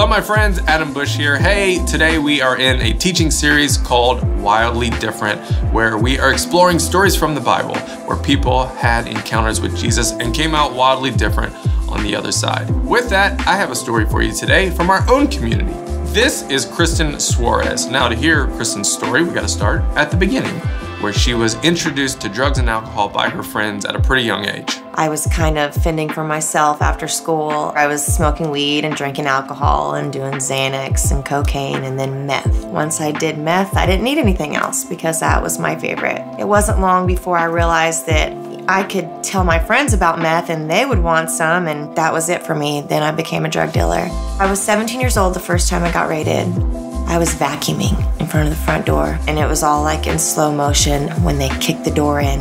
Hello, my friends. Adam Bush here. Hey, today we are in a teaching series called Wildly Different, where we are exploring stories from the Bible where people had encounters with Jesus and came out wildly different on the other side. With that, I have a story for you today from our own community. This is Kristen Suarez. Now, to hear Kristen's story, we got to start at the beginning where she was introduced to drugs and alcohol by her friends at a pretty young age. I was kind of fending for myself after school. I was smoking weed and drinking alcohol and doing Xanax and cocaine and then meth. Once I did meth, I didn't need anything else because that was my favorite. It wasn't long before I realized that I could tell my friends about meth and they would want some, and that was it for me. Then I became a drug dealer. I was 17 years old the first time I got raided. I was vacuuming in front of the front door, and it was all like in slow motion when they kicked the door in.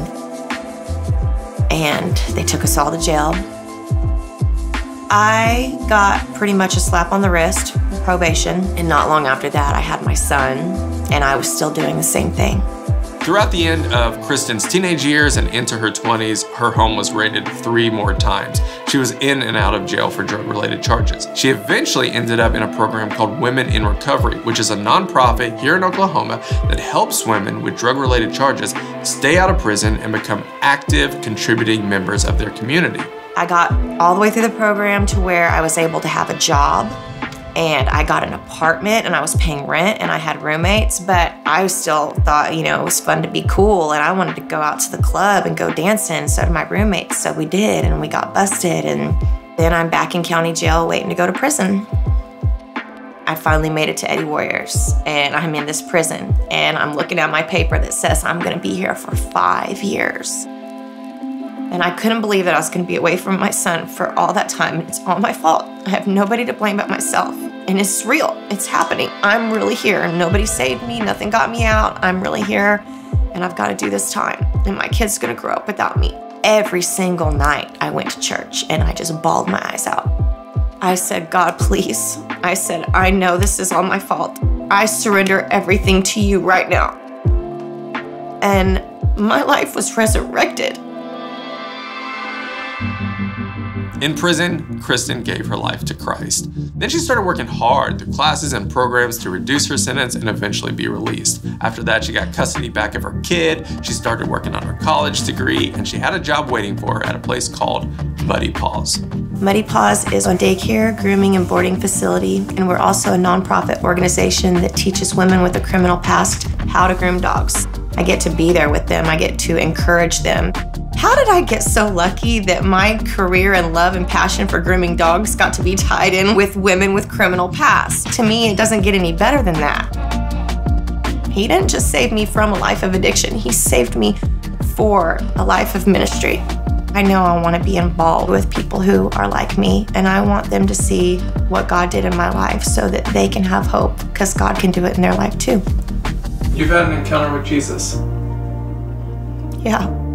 And they took us all to jail. I got pretty much a slap on the wrist, probation, and not long after that, I had my son, and I was still doing the same thing. Throughout the end of Kristen's teenage years and into her 20s, her home was raided three more times. She was in and out of jail for drug related charges. She eventually ended up in a program called Women in Recovery, which is a nonprofit here in Oklahoma that helps women with drug related charges stay out of prison and become active, contributing members of their community. I got all the way through the program to where I was able to have a job and I got an apartment and I was paying rent and I had roommates, but I still thought, you know, it was fun to be cool and I wanted to go out to the club and go dancing. So did my roommates. So we did and we got busted. And then I'm back in county jail waiting to go to prison. I finally made it to Eddie Warriors and I'm in this prison and I'm looking at my paper that says I'm gonna be here for five years. And I couldn't believe that I was going to be away from my son for all that time. It's all my fault. I have nobody to blame but myself. And it's real. It's happening. I'm really here. Nobody saved me. Nothing got me out. I'm really here. And I've got to do this time. And my kid's going to grow up without me. Every single night I went to church and I just bawled my eyes out. I said, God, please. I said, I know this is all my fault. I surrender everything to you right now. And my life was resurrected. In prison, Kristen gave her life to Christ. Then she started working hard through classes and programs to reduce her sentence and eventually be released. After that, she got custody back of her kid, she started working on her college degree, and she had a job waiting for her at a place called Muddy Paws. Muddy Paws is a daycare, grooming, and boarding facility, and we're also a nonprofit organization that teaches women with a criminal past how to groom dogs. I get to be there with them, I get to encourage them. How did I get so lucky that my career and love and passion for grooming dogs got to be tied in with women with criminal past? To me, it doesn't get any better than that. He didn't just save me from a life of addiction, he saved me for a life of ministry. I know I want to be involved with people who are like me, and I want them to see what God did in my life so that they can have hope because God can do it in their life too. You've had an encounter with Jesus. Yeah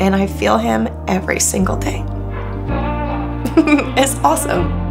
and I feel him every single day. it's awesome.